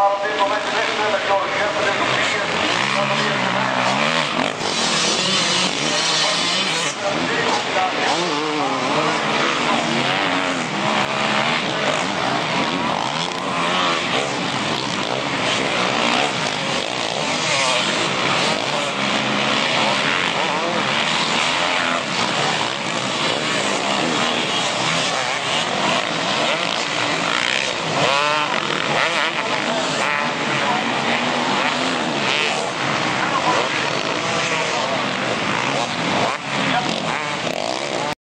Al mismo